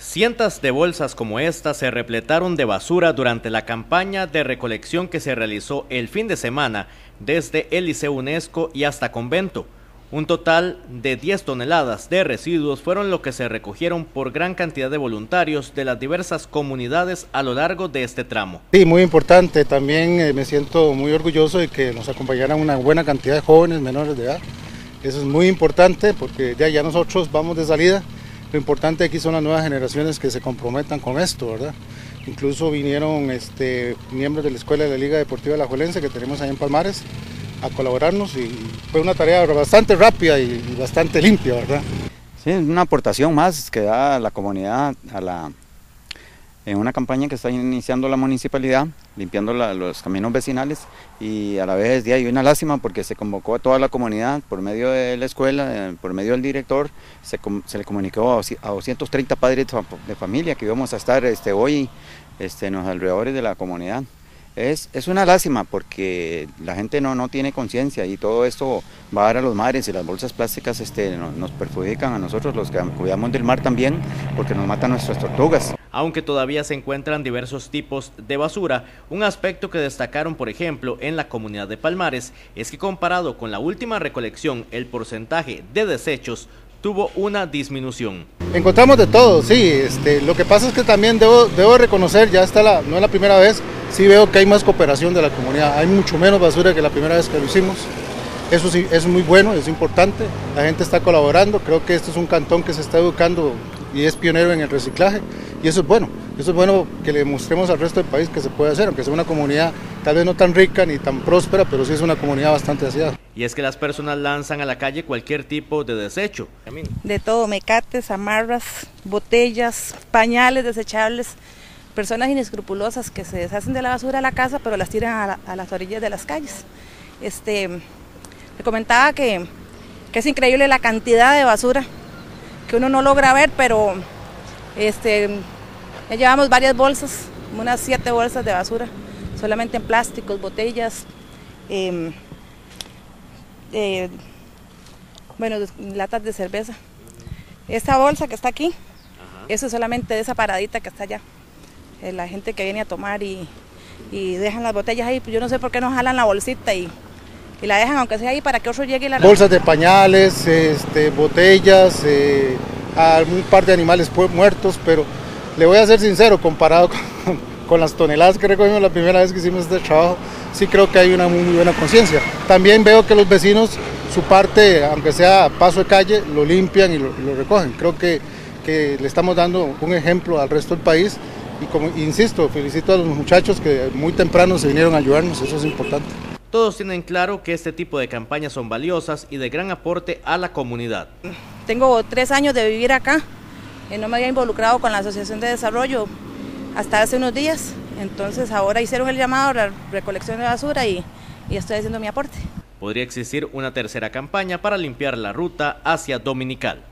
Cientos de bolsas como esta se repletaron de basura durante la campaña de recolección que se realizó el fin de semana desde el Liceo UNESCO y hasta Convento. Un total de 10 toneladas de residuos fueron lo que se recogieron por gran cantidad de voluntarios de las diversas comunidades a lo largo de este tramo. Sí, muy importante. También eh, me siento muy orgulloso de que nos acompañaran una buena cantidad de jóvenes menores de edad. Eso es muy importante porque ya, nosotros vamos de salida lo importante aquí son las nuevas generaciones que se comprometan con esto, ¿verdad? Incluso vinieron este, miembros de la Escuela de la Liga Deportiva de la Juelense que tenemos ahí en Palmares a colaborarnos y fue una tarea bastante rápida y bastante limpia, ¿verdad? Sí, una aportación más que da la comunidad a la, en una campaña que está iniciando la municipalidad, limpiando los caminos vecinales y a la vez de hay una lástima porque se convocó a toda la comunidad por medio de la escuela, eh, por medio del director, se, le comunicó a, 230 padres de familia que íbamos a estar este, hoy este, en los alrededores de la comunidad. Es, es, una lástima porque la gente no, no tiene conciencia y todo esto va a dar a los mares y las bolsas plásticas este, nos, nos perjudican a nosotros los que cuidamos del mar también porque nos matan nuestras tortugas. Aunque todavía se encuentran diversos tipos de basura, un aspecto que destacaron por ejemplo en la comunidad de Palmares es que comparado con la última recolección el porcentaje de desechos tuvo una disminución. Encontramos de todo, sí, este, lo que pasa es que también debo, debo reconocer, ya está la, no es la primera vez, sí veo que hay más cooperación de la comunidad, hay mucho menos basura que la primera vez que lo hicimos. Eso sí, es muy bueno, es importante, la gente está colaborando, creo que este es un cantón que se está educando y es pionero en el reciclaje y eso es bueno, eso es bueno que le mostremos al resto del país que se puede hacer, aunque sea una comunidad tal vez no tan rica ni tan próspera, pero sí es una comunidad bastante aseada. Y es que las personas lanzan a la calle cualquier tipo de desecho. De todo, mecates, amarras, botellas, pañales desechables, personas inescrupulosas que se deshacen de la basura a la casa pero las tiran a, las orillas de las calles. Este, le comentaba que, que es increíble la cantidad de basura que uno no logra ver, pero este, ya llevamos varias bolsas, unas siete bolsas de basura, solamente en plásticos, botellas, em, eh, bueno, latas de cerveza. Esta bolsa que está aquí, eso es solamente de esa paradita que está allá. Eh, la gente que viene a tomar y, dejan las botellas ahí, pues yo no sé por qué no jalan la bolsita y, la dejan aunque sea ahí para que otro llegue y la... Bolsas de pañales, este, botellas, eh, algún par de animales muertos, pero le voy a ser sincero, comparado con, las toneladas que recogimos la primera vez que hicimos este trabajo, sí creo que hay una muy, buena conciencia. También veo que los vecinos, su parte, aunque sea paso de calle, lo limpian y lo, recogen. Creo que, que, le estamos dando un ejemplo al resto del país y como insisto, felicito a los muchachos que muy temprano se vinieron a ayudarnos, eso es importante. Todos tienen claro que este tipo de campañas son valiosas y de gran aporte a la comunidad. Tengo tres años de vivir acá, y no me había involucrado con la Asociación de Desarrollo hasta hace unos días, entonces ahora hicieron el llamado a la recolección de basura y, y estoy haciendo mi aporte. Podría existir una tercera campaña para limpiar la ruta hacia Dominical.